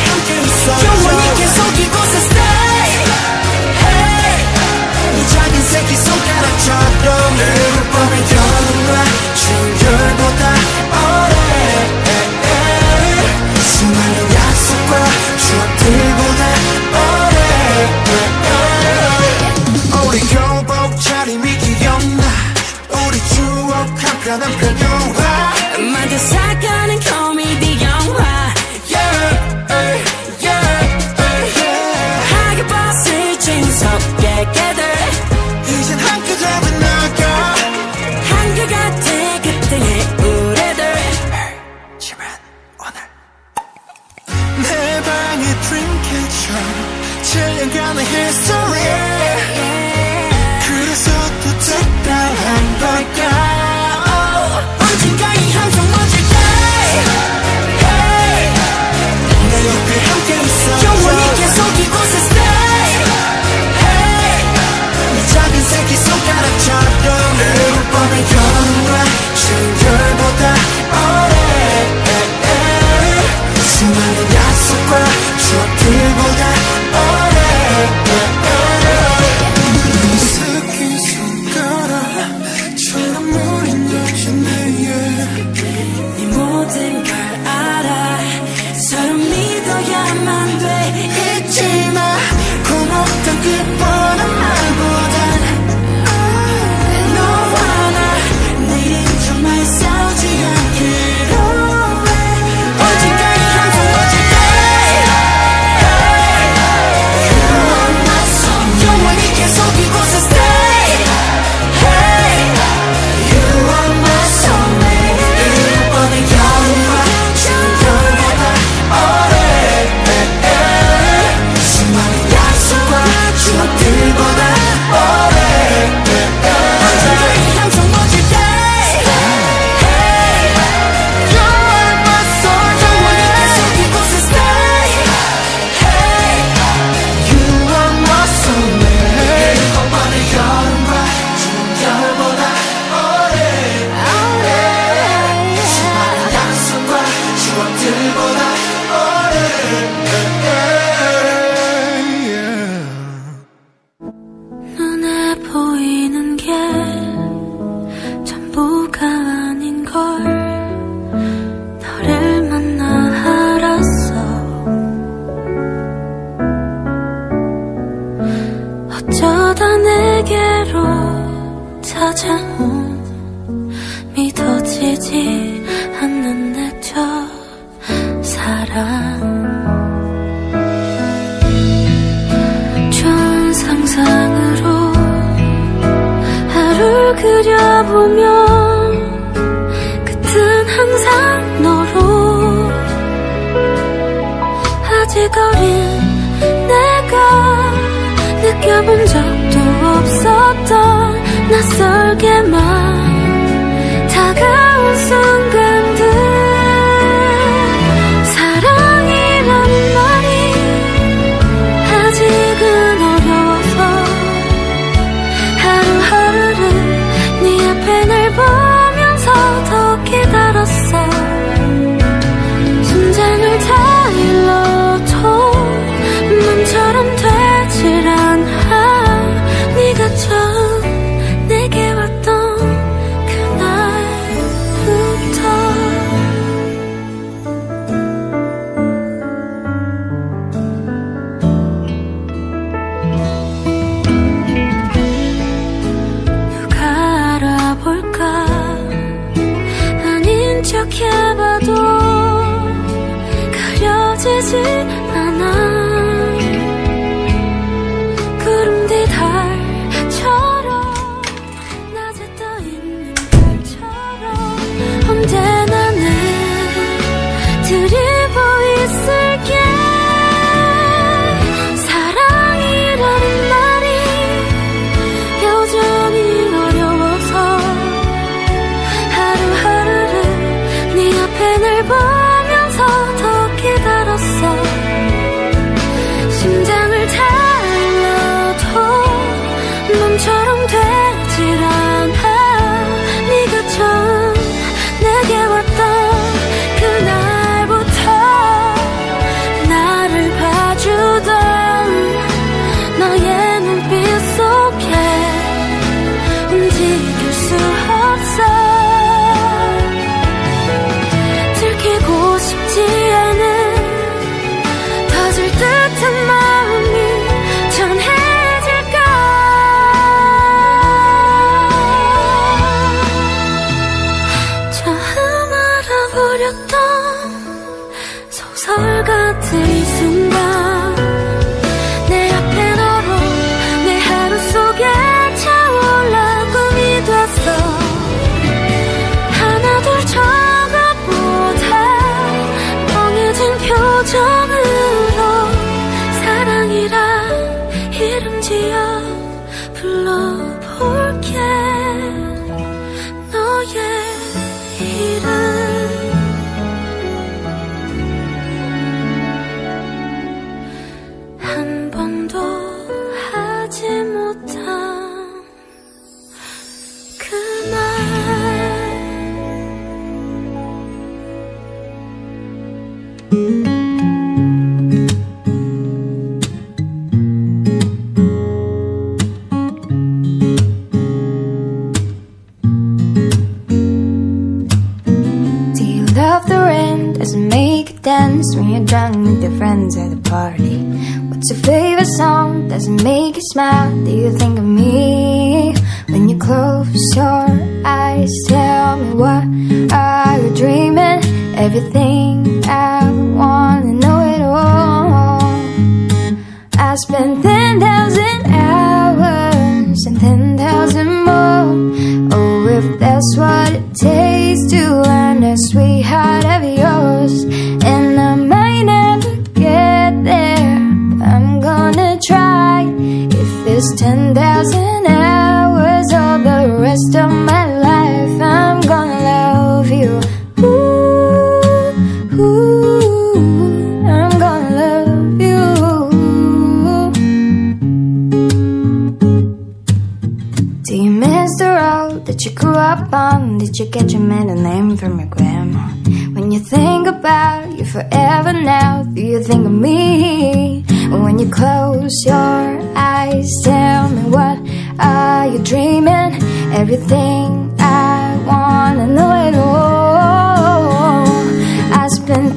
그래서 또 특별한 걸까 언젠가 이함 이름지어 불러볼게. 너의 Does it make you smile? Do you think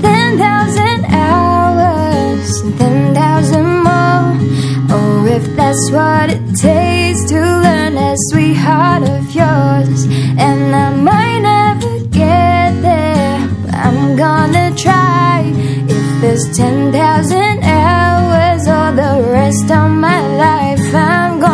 ten thousand hours and ten thousand more. Oh, if that's what it takes to learn that sweetheart of yours, and I might never get there, but I'm gonna try. If it's ten thousand hours or the rest of my life, I'm gonna.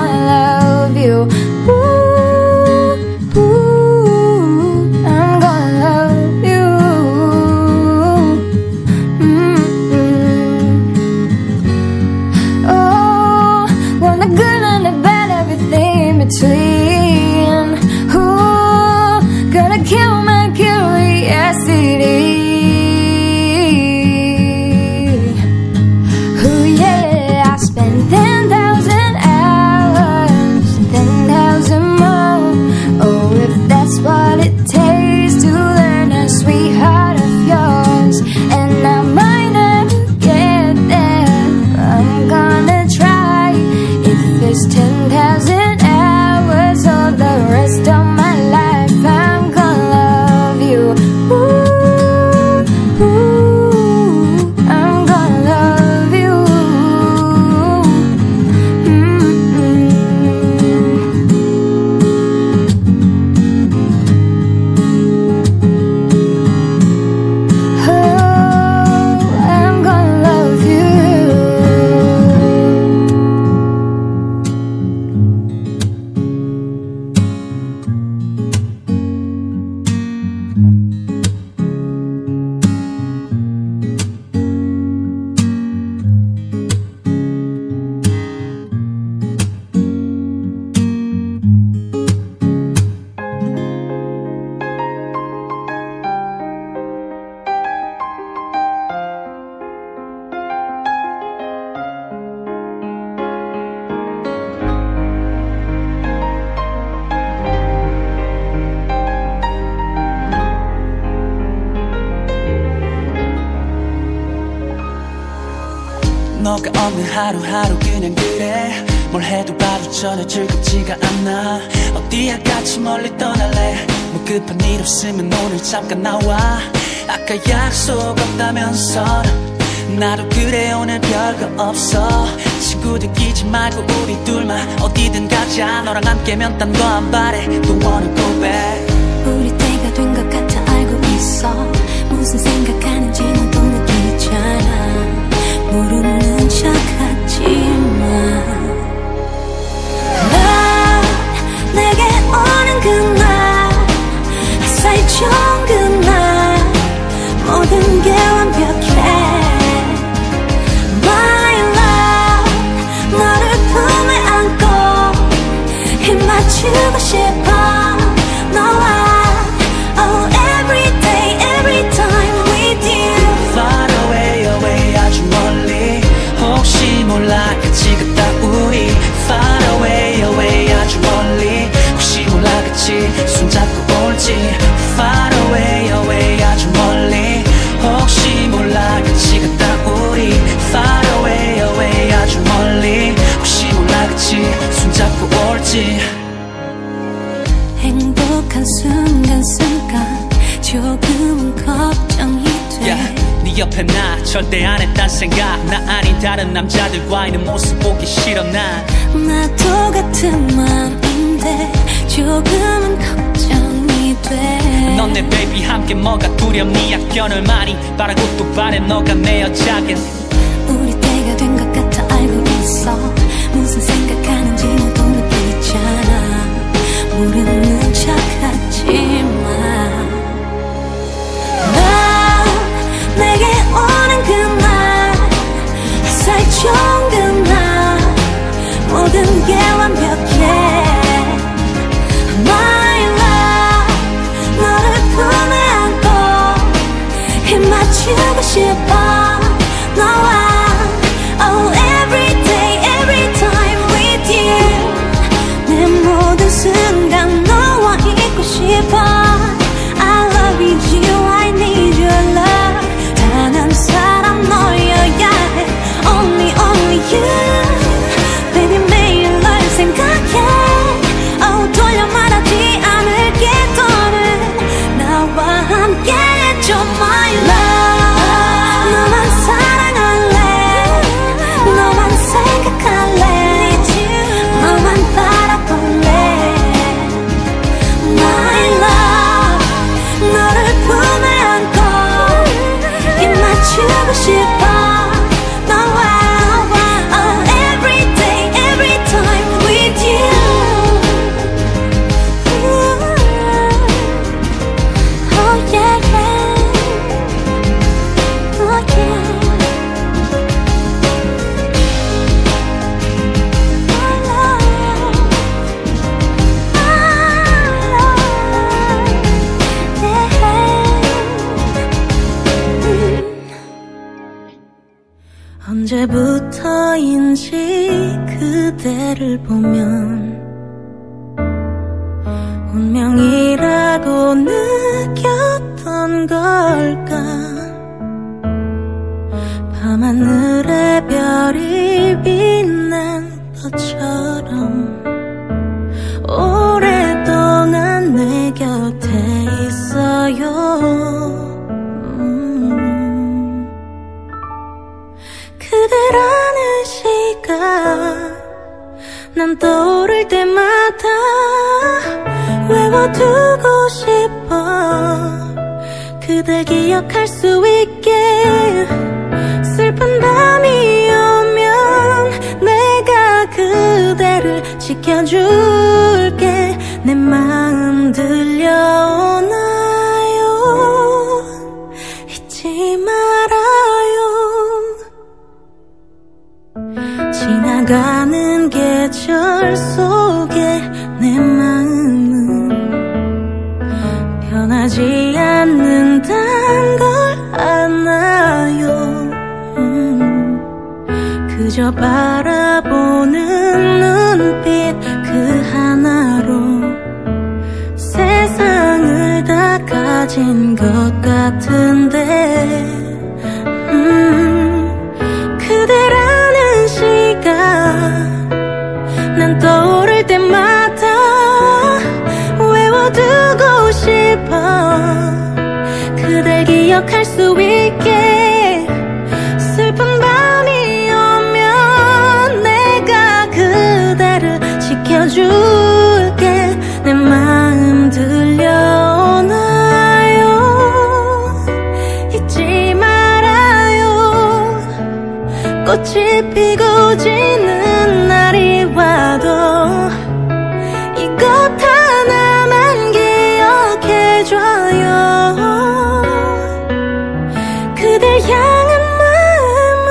하루하루 그냥 그래. 뭘 해도 바로 전혀 즐겁지가 않아. 어디야 같이 멀리 떠날래? 뭐 급한 일 없으면 오늘 잠깐 나와. 아까 약속 없다면서 나도 그래 오늘 별거 없어. 친구들 끼지 말고 우리 둘만 어디든 가자. 너랑 함께면 딴 거 안 바래. Don't wanna go back 오는 그날 햇살 좋은 그날 모든 게 완벽 올지 Far away away 아주 멀리. 혹시 몰라 같이 갔다 우리. Far away away 아주 멀리. 혹시 몰라 같이 손잡고 올지. 행복한 순간 순간. 조금은 걱정이 돼. yeah. 옆에 나 절대 안 했단 생각. 나 아닌 다른 남자들과 있는 모습 보기 싫어 난 나도 뭐가 두렵니 약견을 많이 바라고 또 바래 너가 내 여자긴 우리 때가 된 것 같아 알고 있어. 무슨 생각하는지 너도 느끼잖아. 모르는 척하지만 내게 오는 그날 햇살 좋은 그날 모든 게 언제부터인지 그대를 보면 운명이라고 느꼈던 걸까? 밤하늘의 별이 떠오를 때마다 외워두고 싶어. 그댈 기억할 수 있게 슬픈 밤이 오면 내가 그대를 지켜줄게. 내 마음 들려오나 지나가는 계절 속에 내 마음은 변하지 않는단 걸 아나요? 음, 그저 바라보는 눈빛 그 하나로 세상을 다 가진 것 같은데 꽃이 피고 지는 날이 와도 이것 하나만 기억해줘요. 그댈 향한 마음을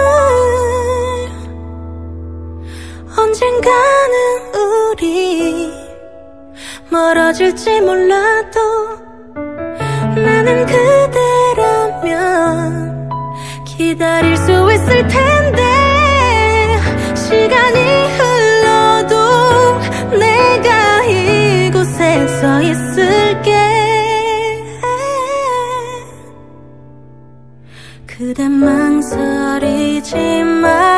언젠가는 우리 멀어질지 몰라도 나는 그대라면 기다릴 수 있을 텐데 心吗？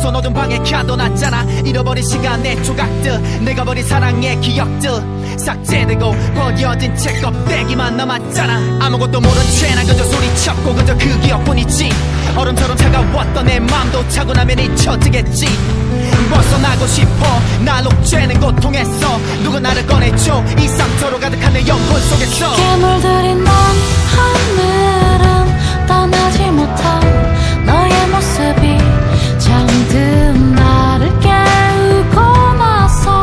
손 어두운 방에 가둬놨잖아. 잃어버린 시간의 조각들 내가 버린 사랑의 기억들. 삭제되고 버려진 채 껍데기만 남았잖아. 아무것도 모른 채나 그저 소리쳤고 그저 그 기억뿐이지. 얼음처럼 차가웠던 내 맘도 차고 나면 잊혀지겠지. 벗어나고 싶어 날 옥죄는 고통에서 누가 나를 꺼내줘. 이 상처로 가득한 내 영혼 속에서. 괴물들이 난 하늘은 떠나지 못한 너의 모습이 잠든 나를 깨우고 나서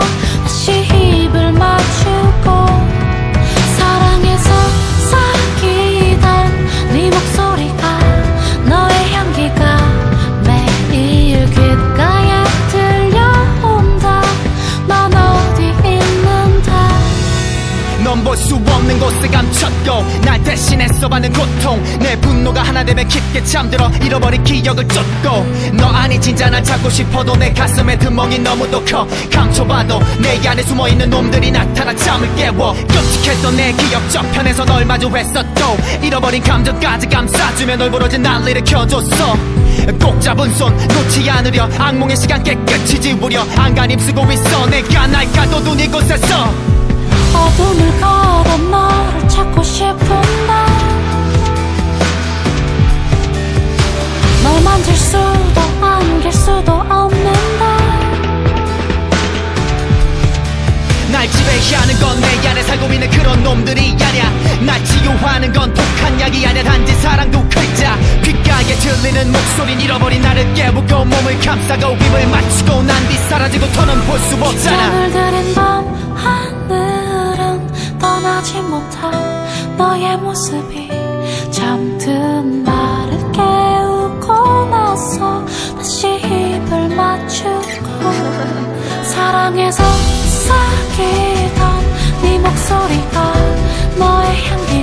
없는 곳에 감췄고 날 대신해서 받는 고통. 내 분노가 하나 되면 깊게 잠들어 잃어버린 기억을 쫓고. 너 아니 진짜 날 찾고 싶어도 내 가슴에 드멍이 너무도 커. 감춰봐도 내 안에 숨어있는 놈들이 나타나 잠을 깨워. 끔찍했던 내 기억 저편에서 널 마주했었고. 잃어버린 감정까지 감싸주며 널 부러진 날 일으켜줬어. 꼭 잡은 손 놓지 않으려. 악몽의 시간 깨끗이 지우려. 안간 힘 쓰고 있어. 내가 날 가둬둔 이곳에서 어둠을 걸어 너를 찾고 싶은데 널 만질 수도 안길 수도 없는데 날 지배하는 건 내 안에 살고 있는 그런 놈들이 아냐 날 치유하는 건 독한 약이 아냐 단지 사랑 도 글자. 귓가에 들리는 목소린 잃어버린 나를 깨우고 몸을 감싸고 입을 맞추고 난 뒤 사라지고 더는 볼 수 없잖아 떠나지 못한 너의 모습이 잠든 나를 깨우고 나서 다시 입을 맞추고 사랑에서 사귀던 네 목소리가 너의 향기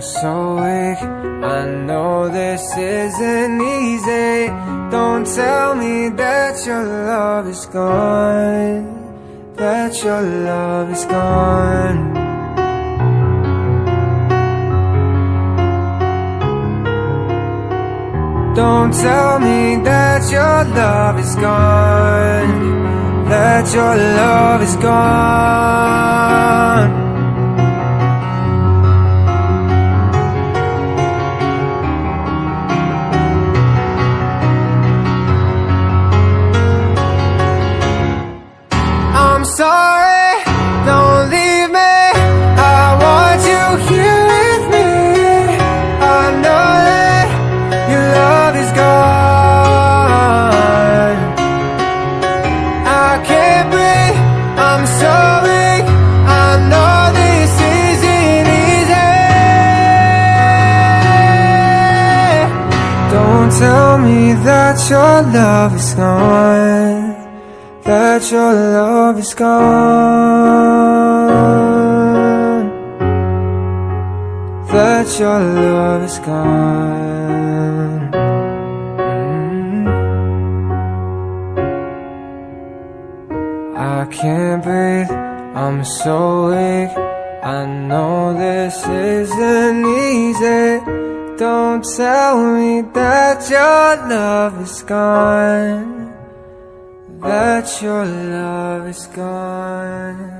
So weak, I know this isn't easy. Don't tell me that your love is gone. That your love is gone. Don't tell me that your love is gone. That your love is gone. that your love is gone That your love is gone. That your love is gone. Mm -hmm. I can't breathe, I'm so weak. I know this isn't easy. Don't tell me that your love is gone That your love is gone.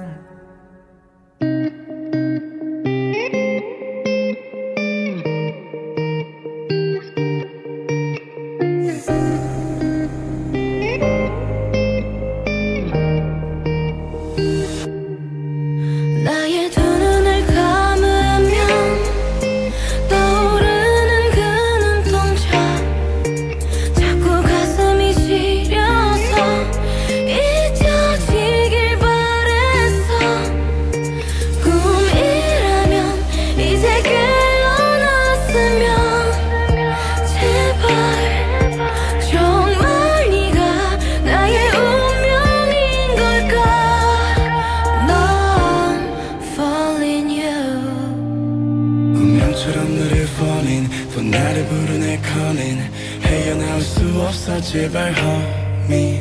제발 homie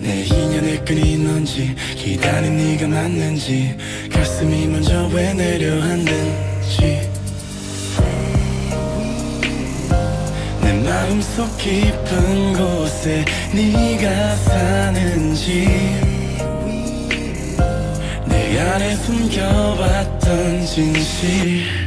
내 인연의 끈이 뭔지 기다린 네가 맞는지 가슴이 먼저 왜 내려앉는지. 내 마음속 깊은 곳에 네가 사는지. 내 안에 숨겨왔던 진실.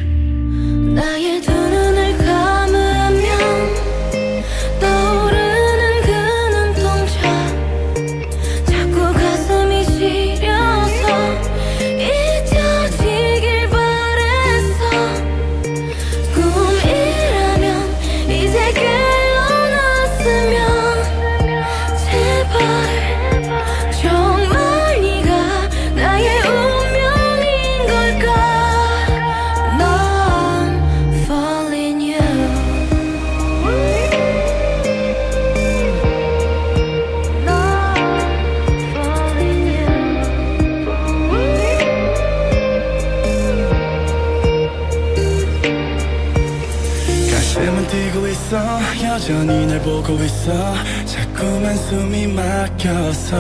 보고 있어. 자꾸만 숨이 막혀서.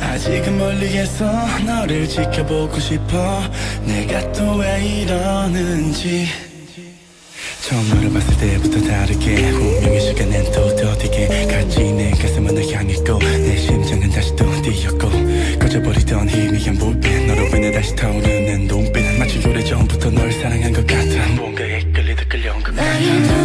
아직은 멀리에서 너를 지켜보고 싶어. 내가 또 왜 이러는지. 처음 너를 봤을 때부터 다르게 운명의 시간엔 또 더디게 같이 내 가슴은 널 향했고 내 심장은 다시 또 뛰었고. 꺼져버리던 희미한 불빛 너로 인해 다시 타오르는 눈빛 마치 오래전부터 널 사랑한 것 같아. 뭔가에 끌리듯 끌려온 것 같아.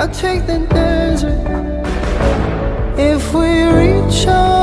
I'll take the desert if we reach out.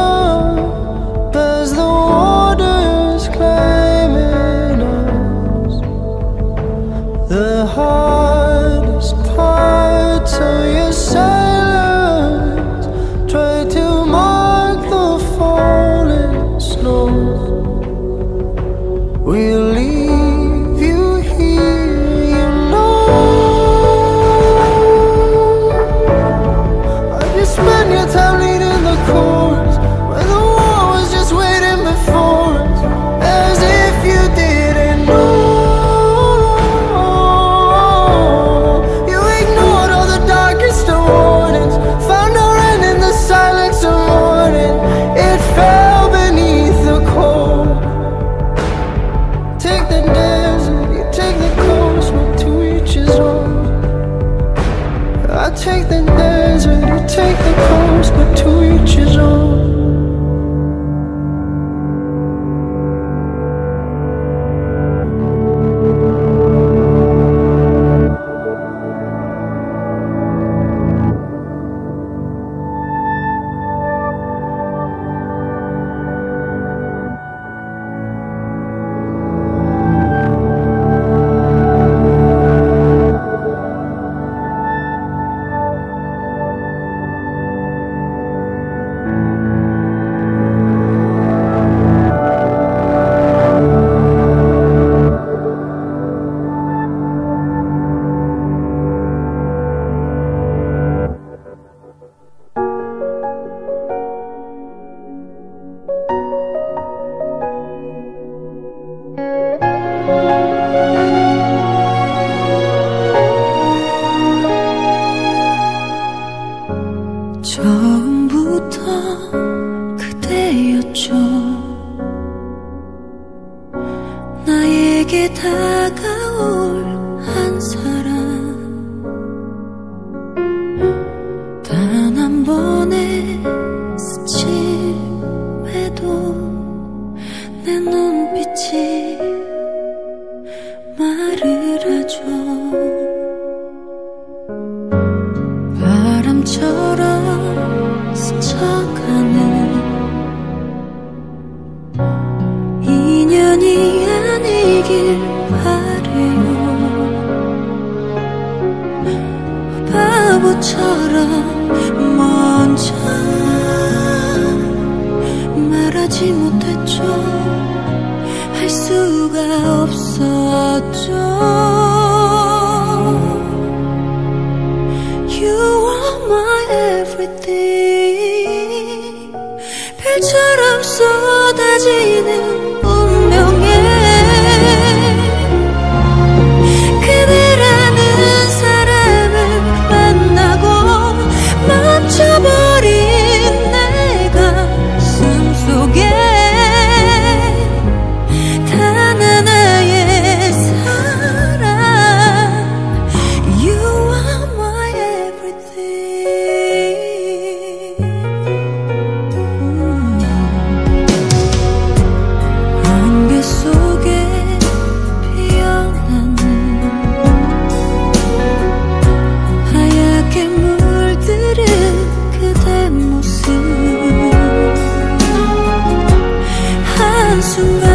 순간